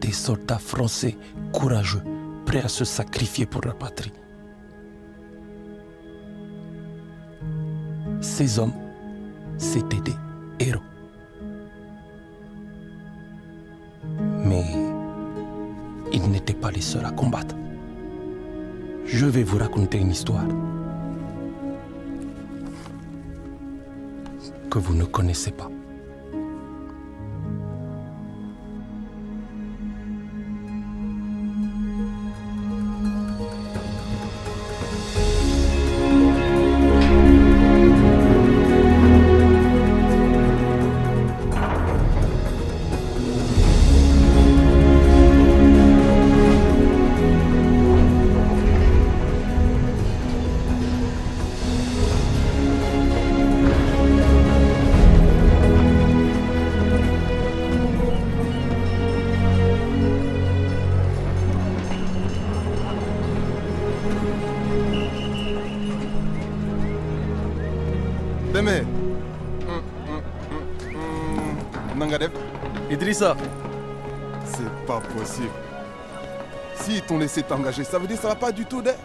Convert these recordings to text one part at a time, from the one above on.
des soldats français courageux, prêts à se sacrifier pour leur patrie. Ces hommes, c'étaient des héros. Mais ils n'étaient pas les seuls à combattre. Je vais vous raconter une histoire que vous ne connaissez pas. Idrissa, c'est pas possible. S'ils t'ont laissé t'engager, ça veut dire que ça va pas du tout, d'être.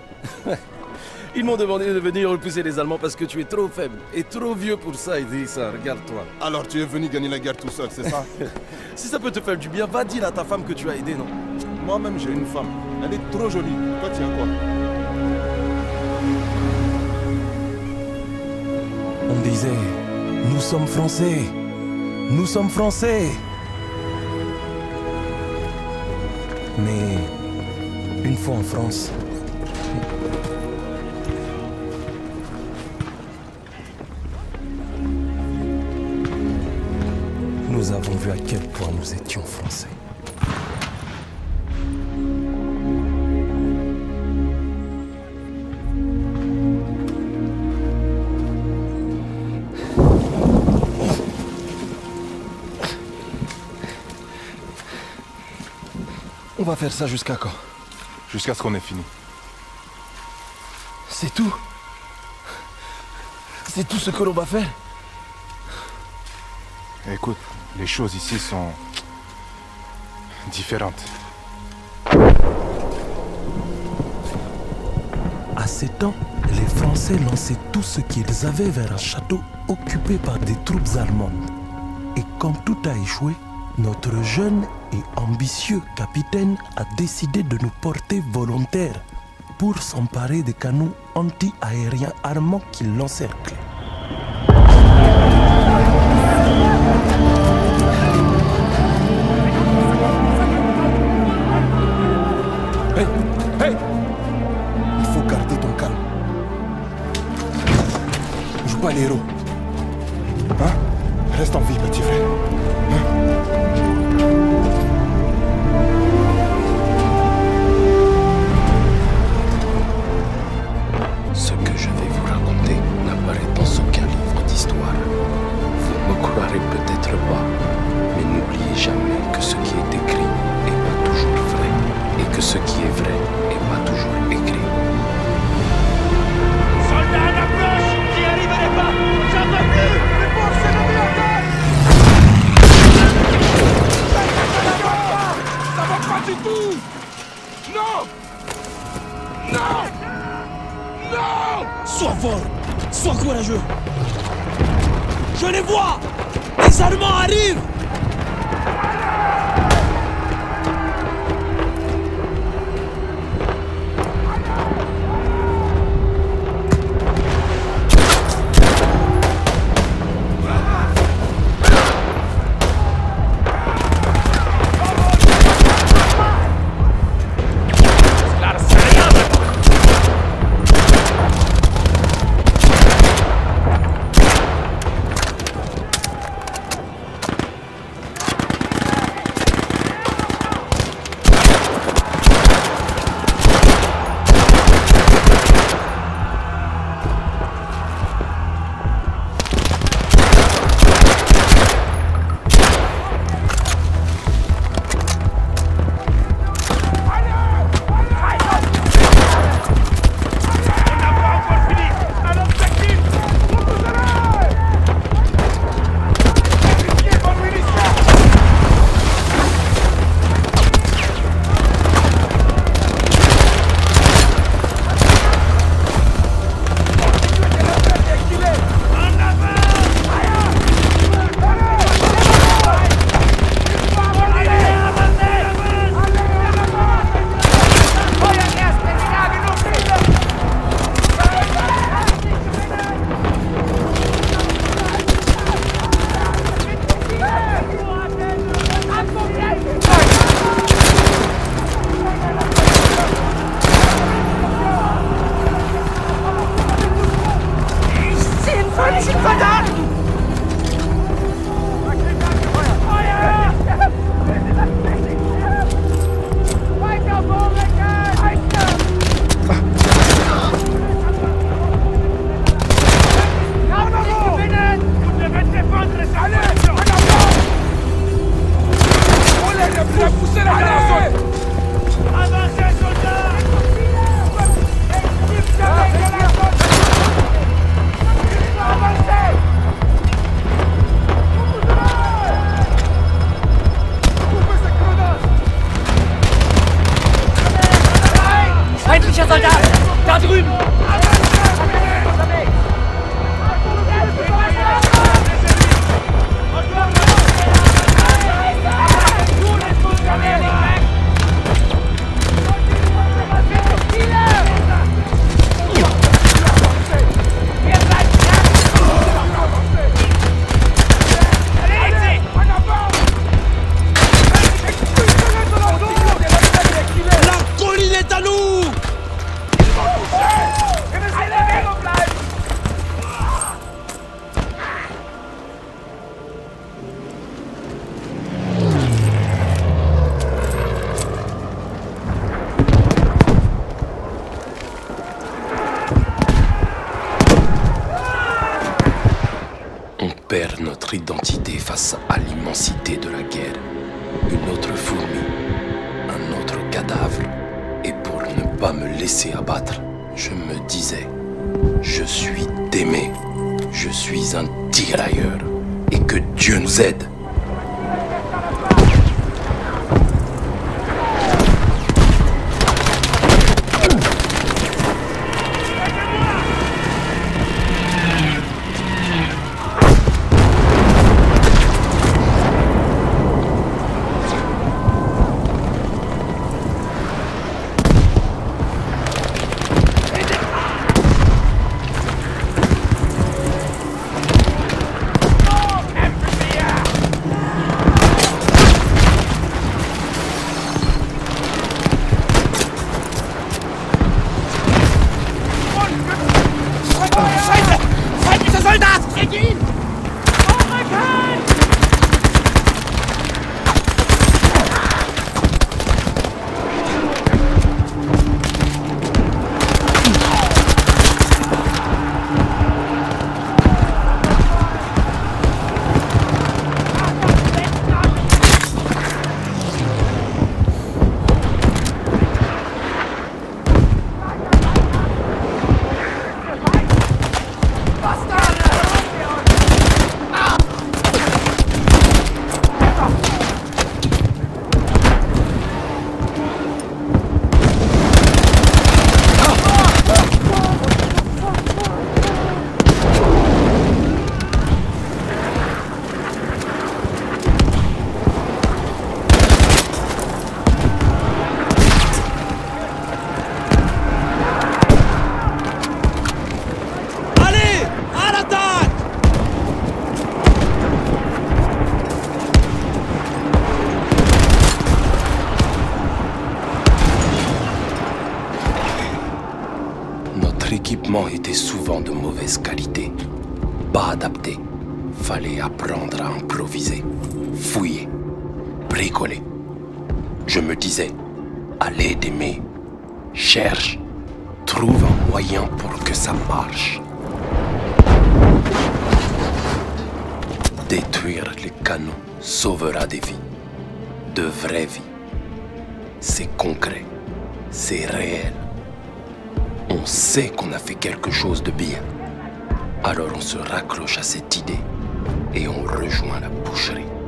ils m'ont demandé de venir repousser les Allemands parce que tu es trop faible et trop vieux pour ça, Idrissa. Regarde-toi. Alors tu es venu gagner la guerre tout seul, c'est ça? Si ça peut te faire du bien, va dire à ta femme que tu as aidé, non? Moi-même, j'ai une femme. Elle est trop jolie. Toi, tu as quoi? On disait, nous sommes français, nous sommes français. Mais une fois en France, On va faire ça jusqu'à quand Jusqu'à ce qu'on ait fini. C'est tout C'est tout ce que l'on va faire Écoute, les choses ici sont différentes. À ces temps, les Français lançaient tout ce qu'ils avaient vers un château occupé par des troupes allemandes. Et quand tout a échoué, notre jeune et ambitieux capitaine a décidé de nous porter volontaires pour s'emparer des canons anti-aériens armants qui hey Il faut garder ton calme. Joue pas les héros. Non Non Non Sois fort, sois courageux. Je les vois Les Allemands arrivent On perd notre identité face à l'immensité de la guerre. Une autre fourmi, un autre cadavre. Et pour ne pas me laisser abattre, je me disais, je suis aimé, je suis un tirailleur. Et que Dieu nous aide. Allez d'aimer, cherche, trouve un moyen pour que ça marche. Détruire les canons sauvera des vies, de vraies vies. C'est concret, c'est réel. On sait qu'on a fait quelque chose de bien. Alors on se raccroche à cette idée et on rejoint la boucherie.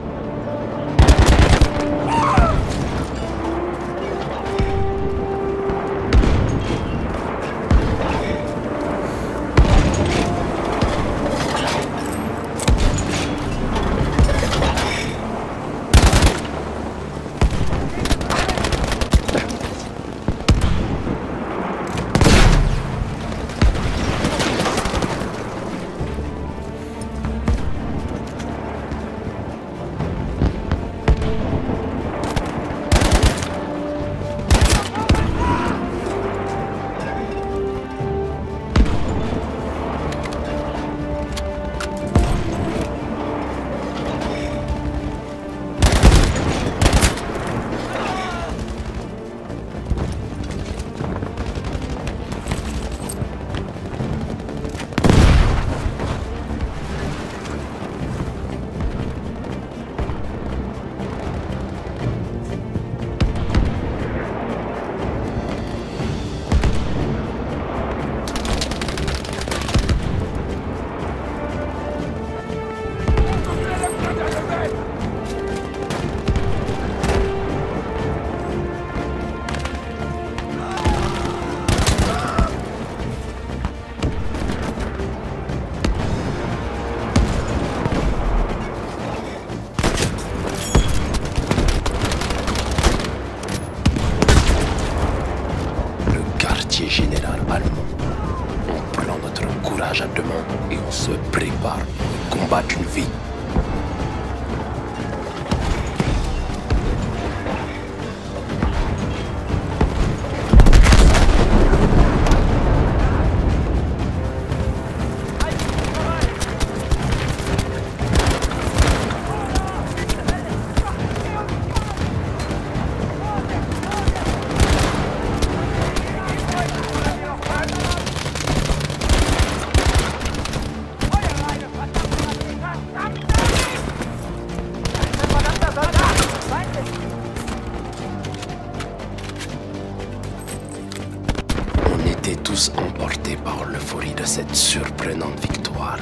emporté par l'euphorie de cette surprenante victoire.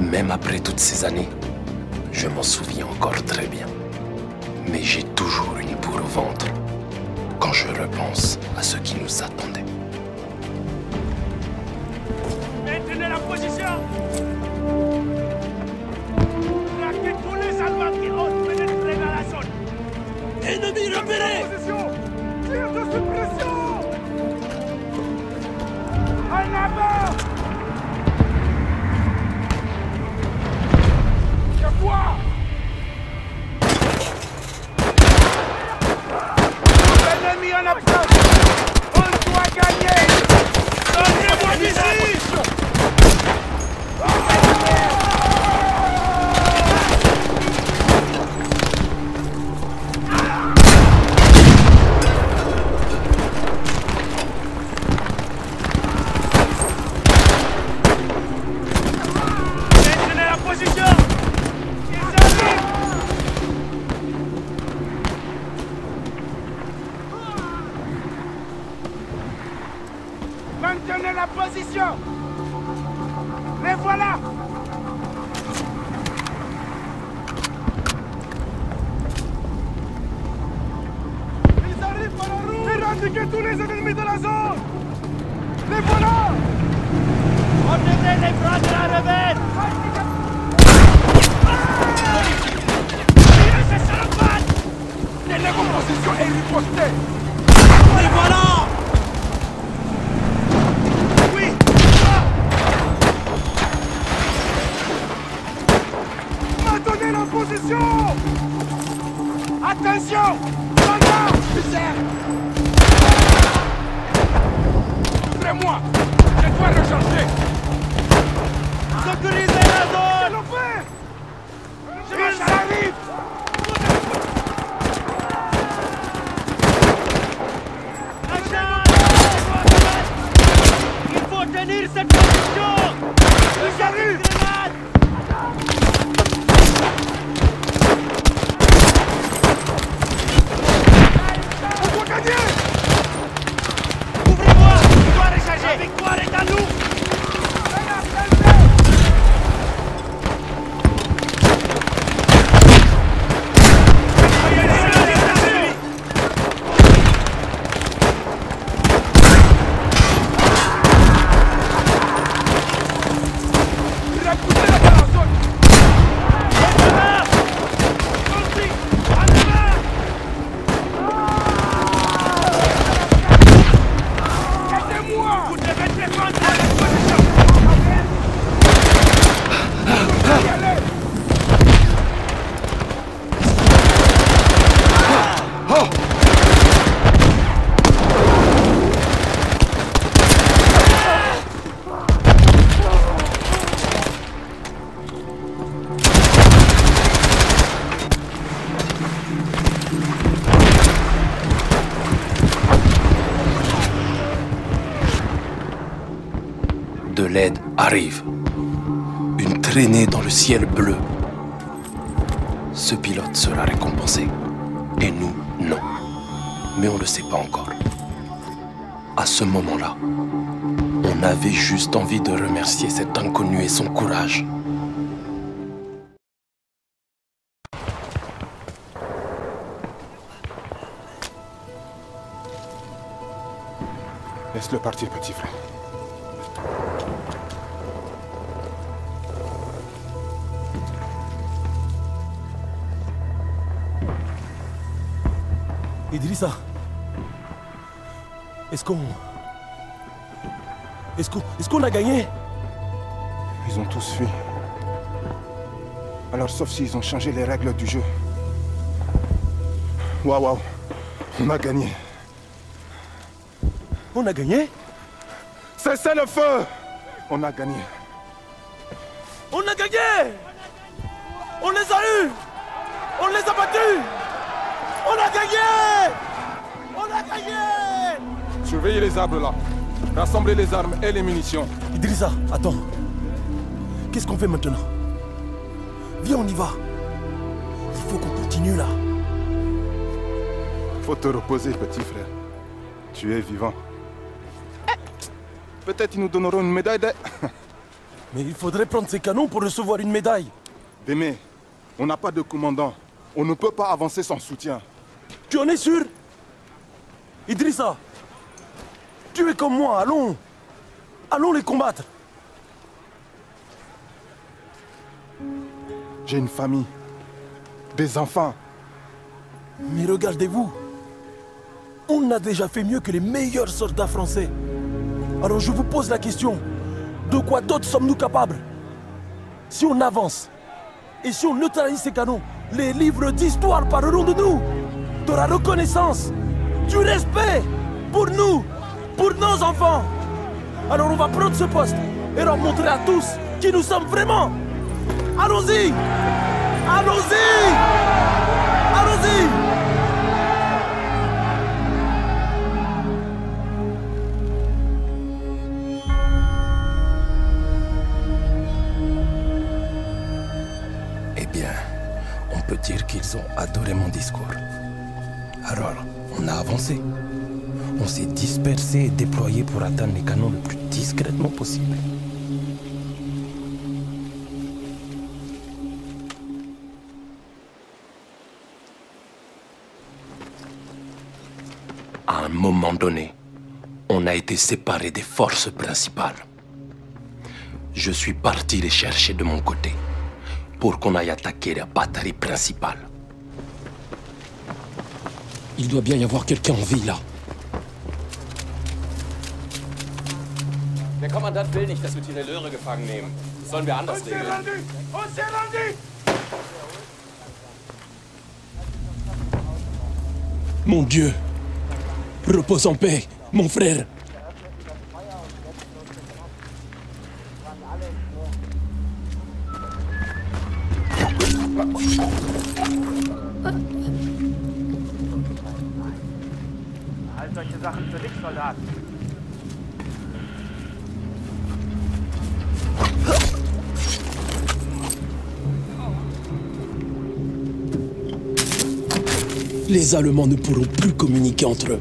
Même après toutes ces années, je m'en souviens encore très bien. Mais j'ai toujours une boule au ventre quand je repense à ce qui nous attendait. arrive. Une traînée dans le ciel bleu. Ce pilote sera récompensé. Et nous, non. Mais on ne le sait pas encore. À ce moment-là, on avait juste envie de remercier cet inconnu et son courage. Laisse-le partir, petit frère. Idrissa Est-ce qu'on... Est-ce qu'on... Est-ce qu'on a gagné? Ils ont tous fui. Alors sauf s'ils ont changé les règles du jeu. Waouh, waouh. On a gagné. On a gagné? Cessez le feu On a gagné. On a gagné On les a eus On les a battus on a gagné On a gagné Surveillez les arbres là. Rassemblez les armes et les munitions. Idrissa, attends. Qu'est-ce qu'on fait maintenant? Viens, on y va. Il faut qu'on continue là. Faut te reposer, petit frère. Tu es vivant. Peut-être ils nous donneront une médaille de... Mais il faudrait prendre ces canons pour recevoir une médaille. Démé, on n'a pas de commandant. On ne peut pas avancer sans soutien. Tu en es sûr? Idrissa Tu es comme moi, allons Allons les combattre J'ai une famille. Des enfants. Mais regardez-vous On a déjà fait mieux que les meilleurs soldats français. Alors je vous pose la question. De quoi d'autre sommes-nous capables? Si on avance et si on neutralise ces canons, les livres d'histoire parleront de nous, de la reconnaissance, du respect pour nous, pour nos enfants. Alors on va prendre ce poste et leur montrer à tous qui nous sommes vraiment. Allons-y Allons-y Allons-y Eh bien, on peut dire qu'ils ont adoré mon discours. Alors, on a avancé. On s'est dispersé et déployé pour atteindre les canons le plus discrètement possible. À un moment donné, on a été séparés des forces principales. Je suis parti les chercher de mon côté pour qu'on aille attaquer la batterie principale. Il doit bien y avoir quelqu'un en vie là. Der Kommandant will nicht, dass wir Tireleure gefangen nehmen. Das sollen wir anders regeln. Mon Dieu Repose en paix, mon frère Allemands ne pourront plus communiquer entre eux.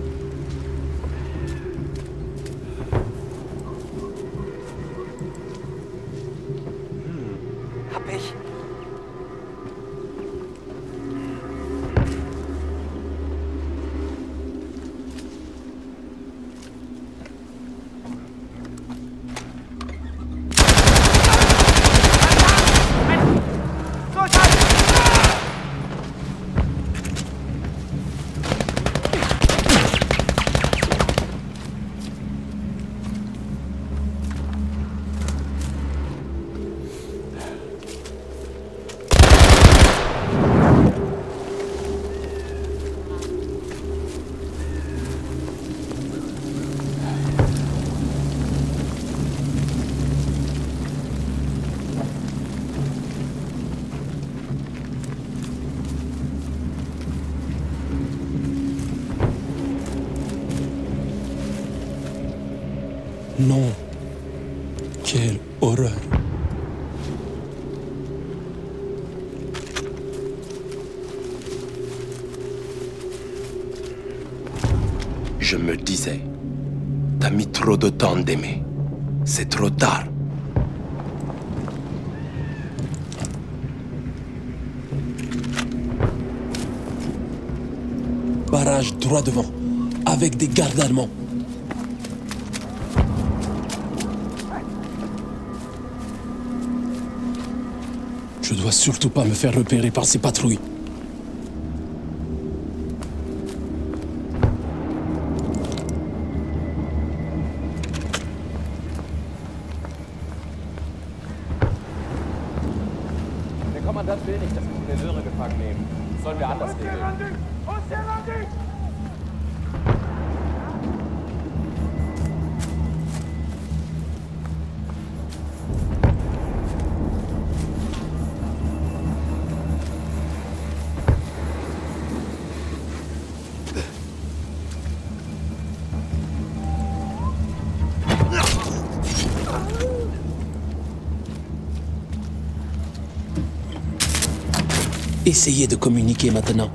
Non. Quelle horreur. Je me disais, t'as mis trop de temps d'aimer. C'est trop tard. Barrage droit devant, avec des gardes allemands. Dois surtout pas me faire repérer par ces patrouilles. Essayez de communiquer maintenant.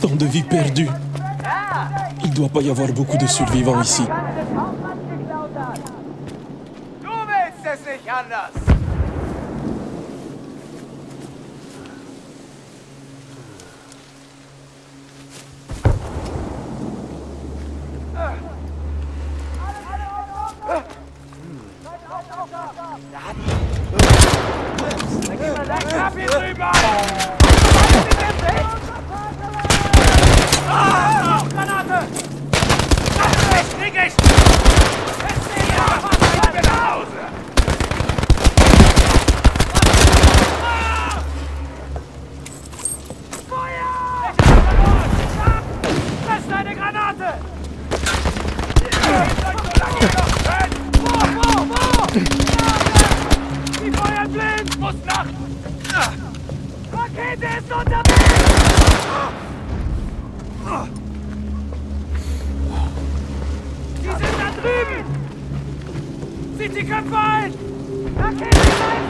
Tant de vie perdue. Il doit pas y avoir beaucoup de survivants ici. Die sind da drüben! Zieht die Köpfe ein! Erkennt sie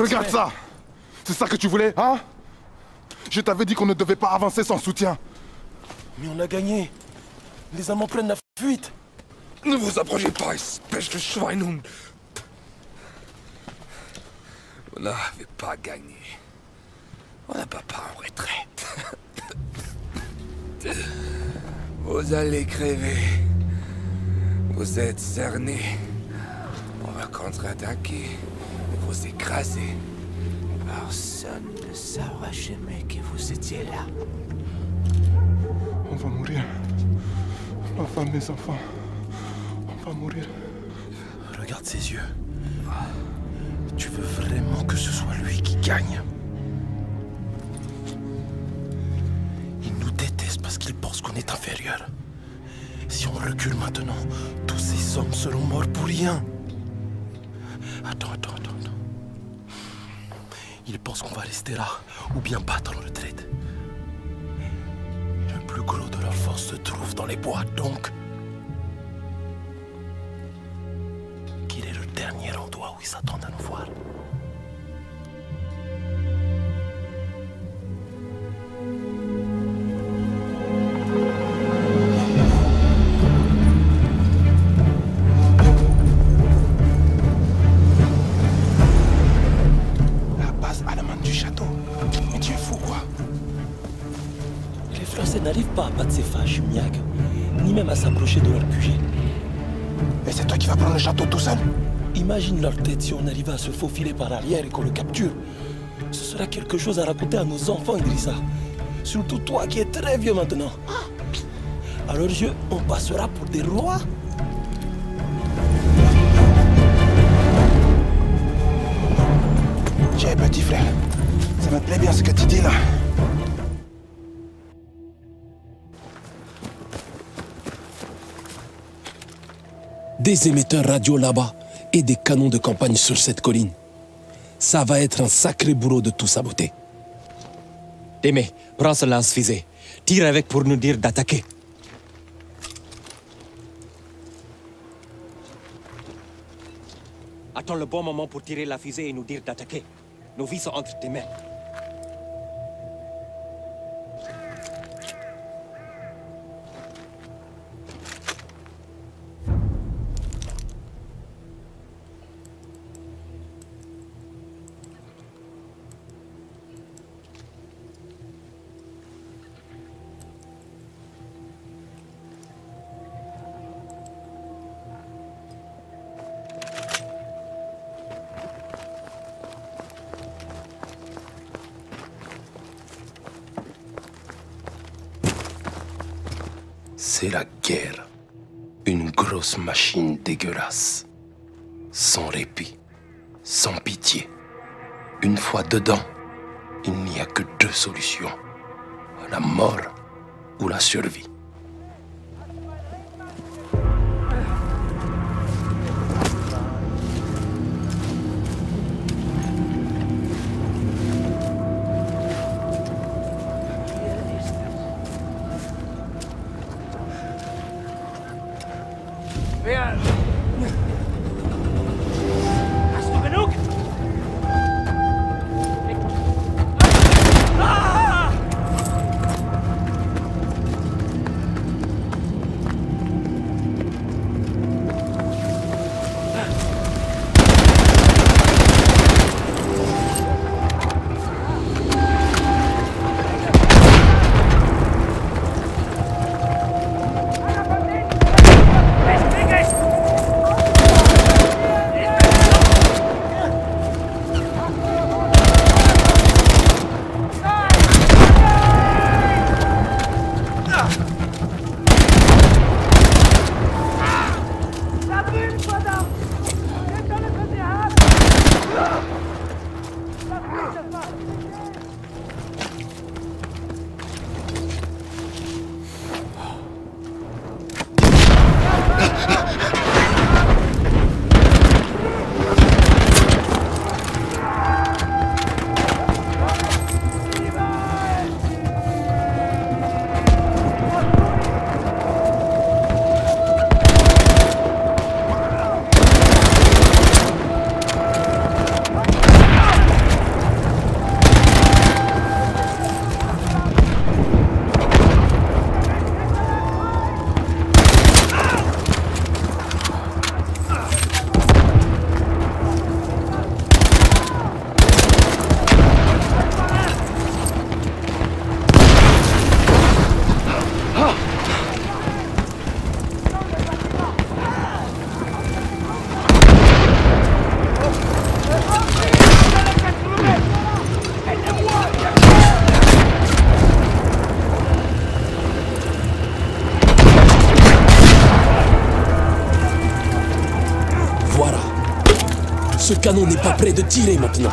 Regarde ça C'est ça que tu voulais, hein? Je t'avais dit qu'on ne devait pas avancer sans soutien. Mais on a gagné. Les Allemands prennent la fuite. Ne vous approchez pas, espèce de Schweinhund Vous n'avez pas gagné. On n'a pas part en retraite. Vous allez crever. Vous êtes cernés. On va contre-attaquer vous écraser. Personne ne saura jamais que vous étiez là. On va mourir. Ma femme, mes enfants. On va mourir. Regarde ses yeux. Tu veux vraiment que ce soit lui qui gagne? Il nous déteste parce qu'il pense qu'on est inférieur. Si on recule maintenant, tous ces hommes seront morts pour rien. Il pense qu'on va rester là ou bien battre en retraite. Le plus gros de leur force se trouve dans les bois, donc. Arrivait à se faufiler par arrière et qu'on le capture. Ce sera quelque chose à raconter à nos enfants, Idrissa. Surtout toi qui es très vieux maintenant. À leurs yeux, on passera pour des rois. Tiens, petit frère. Ça me plaît bien ce que tu dis là. Des émetteurs radio là-bas et des canons de campagne sur cette colline. Ça va être un sacré boulot de tout saboter. Témé, prends ce lance-fusée. Tire avec pour nous dire d'attaquer. Attends le bon moment pour tirer la fusée et nous dire d'attaquer. Nos vies sont entre tes mains. Machine dégueulasse. Sans répit. Sans pitié. Une fois dedans, il n'y a que deux solutions. La mort ou la survie. Ce canon n'est pas prêt de tirer maintenant.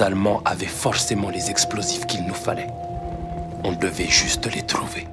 Les Allemands avaient forcément les explosifs qu'il nous fallait. On devait juste les trouver.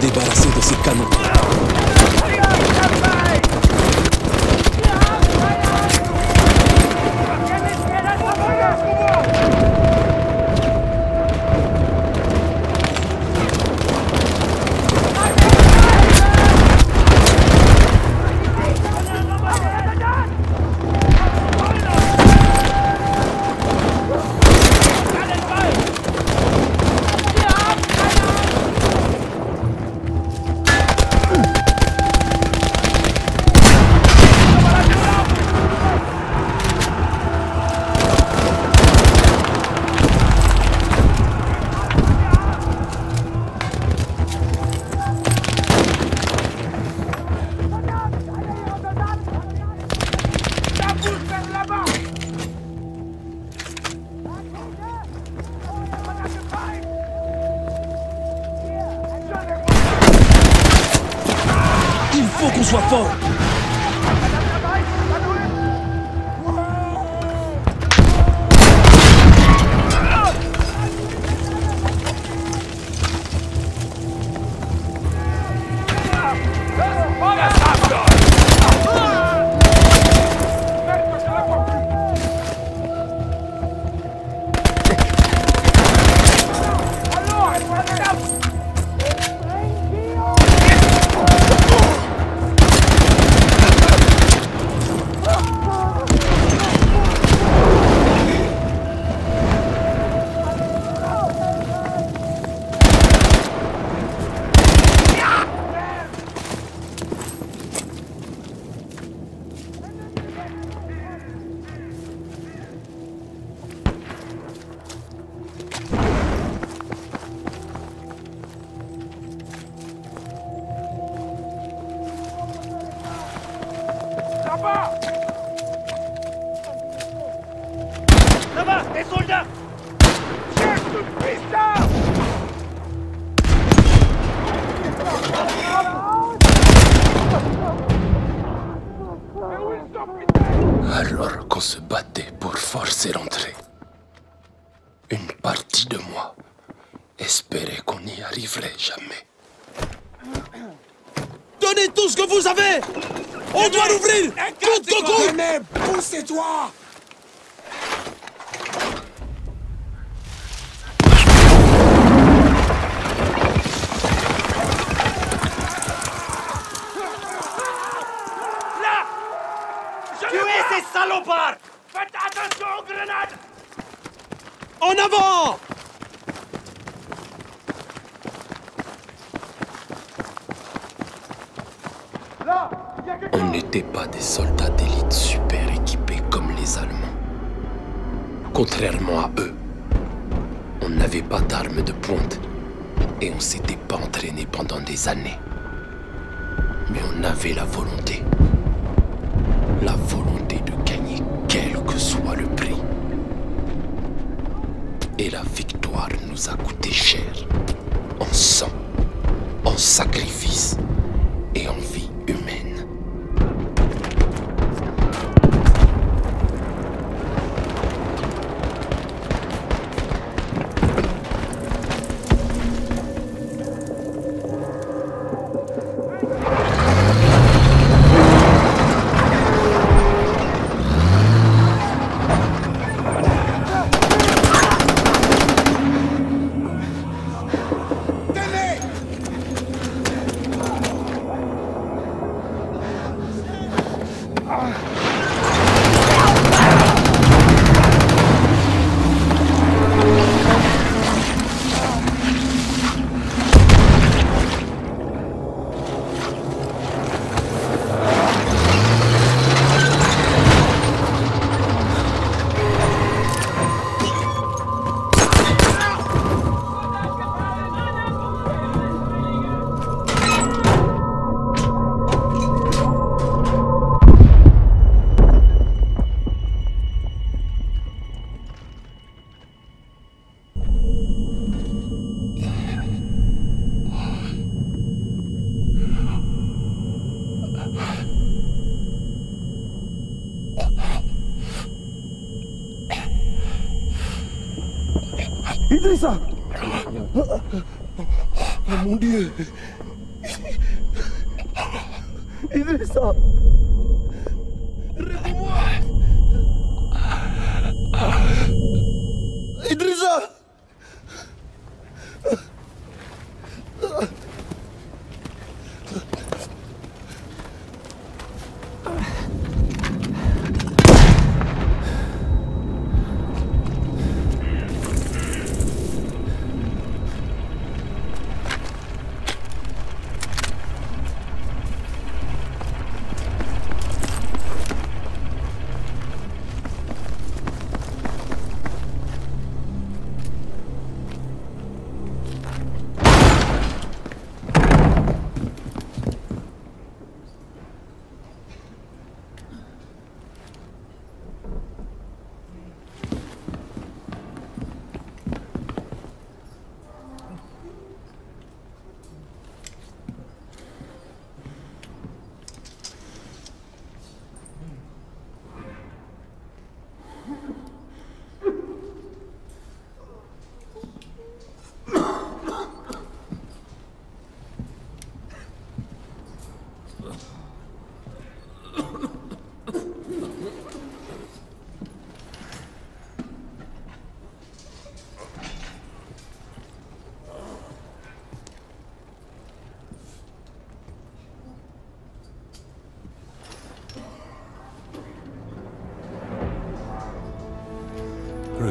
desbaracéndose Cano. la volonté. La volonté de gagner quel que soit le prix. Et la victoire nous a coûté cher. En sang, en sacrifice et en vie. Oh mon Dieu Idrissa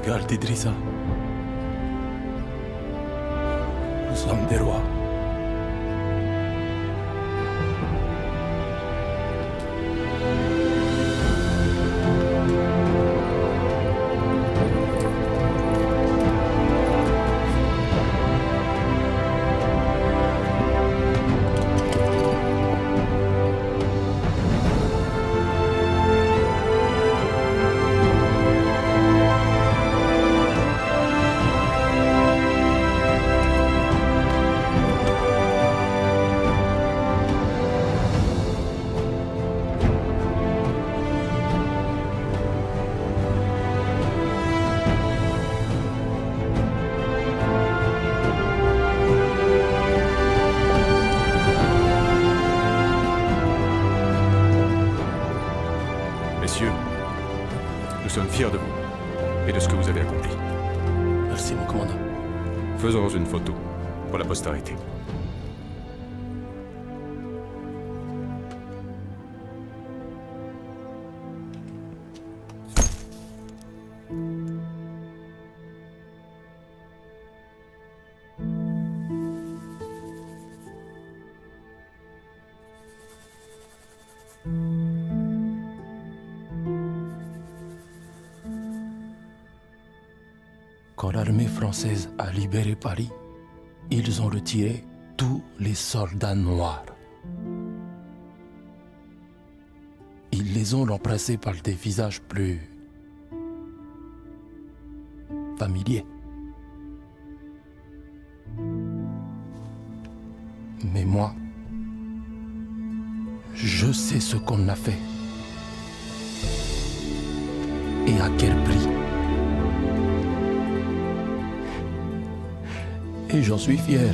Regarde Idrissa. Nous sommes des rois. Française a libéré Paris, ils ont retiré tous les soldats noirs. Ils les ont remplacés par des visages plus familiers. Mais moi, je sais ce qu'on a fait. Et à quel prix. J'en suis fier.